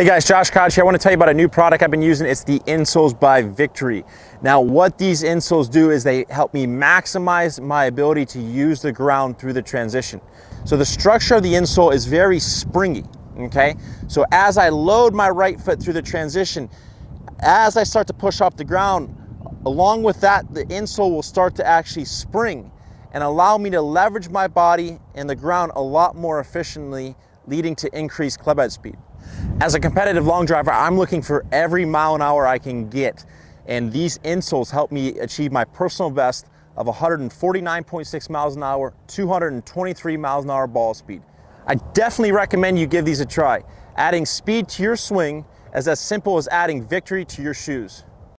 Hey guys, Josh Koch here. I want to tell you about a new product I've been using. It's the insoles by VKTRY. Now, what these insoles do is they help me maximize my ability to use the ground through the transition. So the structure of the insole is very springy, okay? So as I load my right foot through the transition, as I start to push off the ground, along with that, the insole will start to actually spring and allow me to leverage my body and the ground a lot more efficiently, leading to increased club head speed. As a competitive long driver, I'm looking for every mile an hour I can get. And these insoles help me achieve my personal best of 149.6 miles an hour, 223 miles an hour ball speed. I definitely recommend you give these a try. Adding speed to your swing is as simple as adding VKTRY to your shoes.